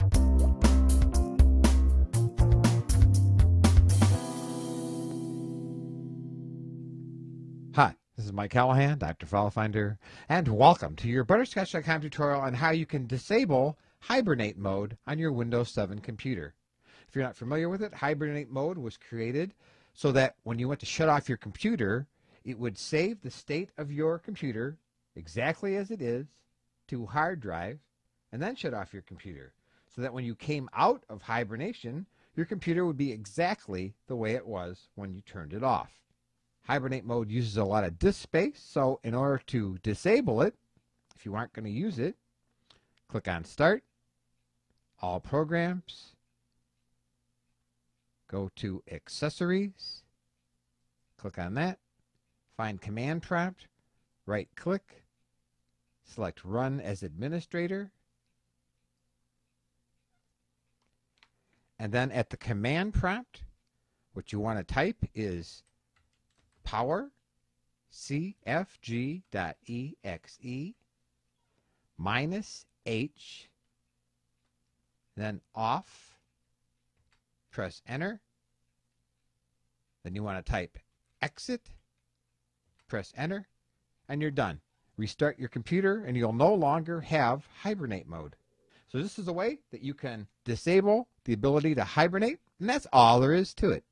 Hi, this is Mike Callahan, Dr. FileFinder, and welcome to your Butterscotch.com tutorial on how you can disable hibernate mode on your Windows 7 computer. If you're not familiar with it, hibernate mode was created so that when you went to shut off your computer, it would save the state of your computer exactly as it is to hard drive and then shut off your computer so that when you came out of hibernation, your computer would be exactly the way it was when you turned it off. Hibernate mode uses a lot of disk space, so in order to disable it, if you aren't going to use it, click on Start, All Programs, go to Accessories, click on that, find Command Prompt, right click, select Run as Administrator, and then at the Command Prompt, what you want to type is power cfg.exe minus h then off press enter. Then you want to type exit press enter and you're done. Restart your computer and you'll no longer have hibernate mode. So this is a way that you can disable the ability to hibernate and that's all there is to it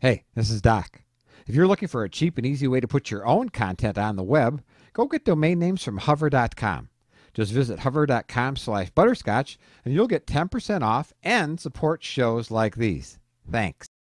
Hey, this is Doc. If you're looking for a cheap and easy way to put your own content on the web, go get domain names from hover.com. Just visit hover.com slash butterscotch and you'll get 10% off and support shows like these. Thanks.